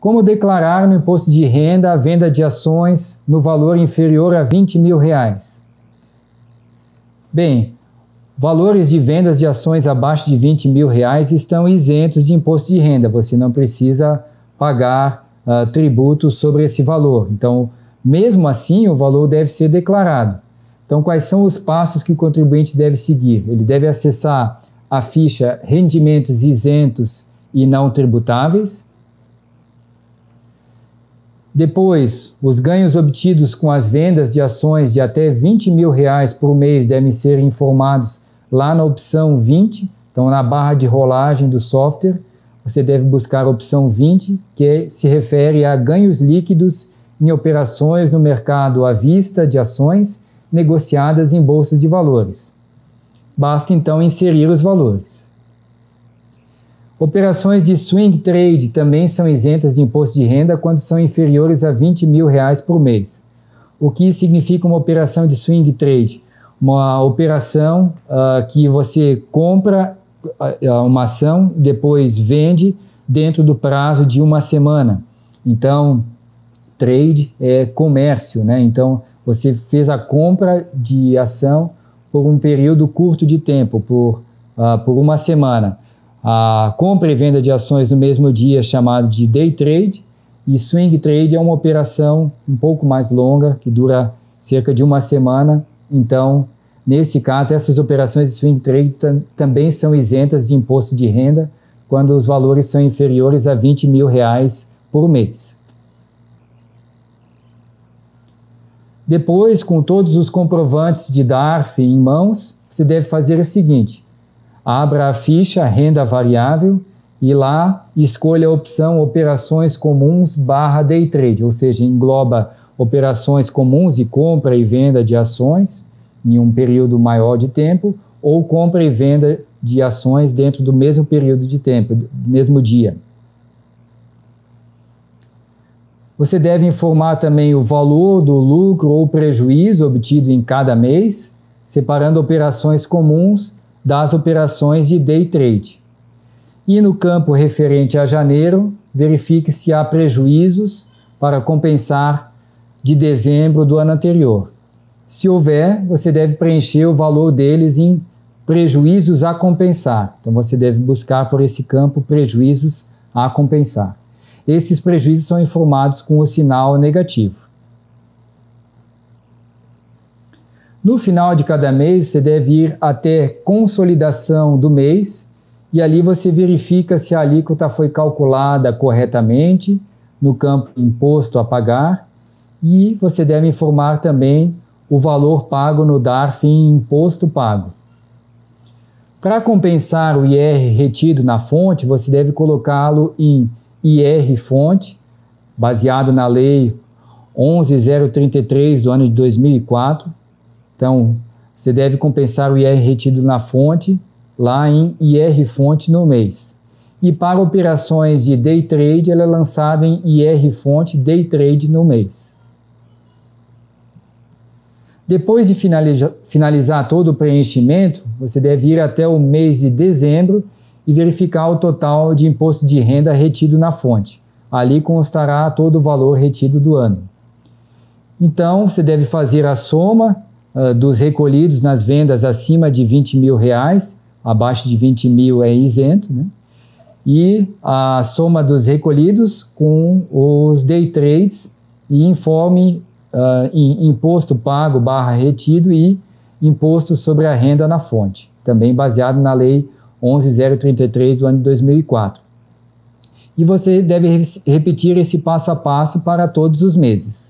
Como declarar no imposto de renda a venda de ações no valor inferior a 20 mil reais? Bem, valores de vendas de ações abaixo de 20 mil reais estão isentos de imposto de renda. Você não precisa pagar uh, tributo sobre esse valor. Então, mesmo assim, o valor deve ser declarado. Então, quais são os passos que o contribuinte deve seguir? Ele deve acessar a ficha Rendimentos isentos e não tributáveis. Depois, os ganhos obtidos com as vendas de ações de até 20 mil reais por mês devem ser informados lá na opção 20. Então, na barra de rolagem do software, você deve buscar a opção 20, que se refere a ganhos líquidos em operações no mercado à vista de ações negociadas em bolsas de valores. Basta então inserir os valores. Operações de swing trade também são isentas de imposto de renda quando são inferiores a 20 mil reais por mês. O que significa uma operação de swing trade? Uma operação uh, que você compra uh, uma ação, depois vende dentro do prazo de uma semana. Então, trade é comércio, né? Então, você fez a compra de ação por um período curto de tempo, por, uh, por uma semana. A compra e venda de ações no mesmo dia chamado de day trade, e swing trade é uma operação um pouco mais longa, que dura cerca de uma semana. Então, nesse caso, essas operações de swing trade também são isentas de imposto de renda quando os valores são inferiores a 20 mil reais por mês. Depois, com todos os comprovantes de DARF em mãos, você deve fazer o seguinte: abra a ficha Renda Variável e lá escolha a opção Operações Comuns barra Day Trade, ou seja, engloba operações comuns de compra e venda de ações em um período maior de tempo ou compra e venda de ações dentro do mesmo período de tempo, do mesmo dia. Você deve informar também o valor do lucro ou prejuízo obtido em cada mês, separando operações comuns das operações de day trade. E no campo referente a janeiro, verifique se há prejuízos para compensar de dezembro do ano anterior. Se houver, você deve preencher o valor deles em prejuízos a compensar. Então você deve buscar por esse campo prejuízos a compensar esses prejuízos são informados com o sinal negativo. No final de cada mês, você deve ir até consolidação do mês e ali você verifica se a alíquota foi calculada corretamente no campo imposto a pagar e você deve informar também o valor pago no DARF em imposto pago. Para compensar o IR retido na fonte, você deve colocá-lo em IR fonte, baseado na lei 11033 do ano de 2004. Então, você deve compensar o IR retido na fonte lá em IR fonte no mês. E para operações de day trade, ela é lançada em IR fonte day trade no mês. Depois de finalizar, todo o preenchimento, você deve ir até o mês de dezembro e verificar o total de imposto de renda retido na fonte. Ali constará todo o valor retido do ano. Então, você deve fazer a soma uh, dos recolhidos nas vendas acima de 20 mil reais, abaixo de 20 mil é isento, né? e a soma dos recolhidos com os day trades e informe uh, em imposto pago barra retido e imposto sobre a renda na fonte, também baseado na lei 11033 do ano de 2004. E você deve repetir esse passo a passo para todos os meses.